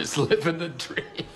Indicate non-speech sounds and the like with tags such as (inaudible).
Just (laughs) living the dream.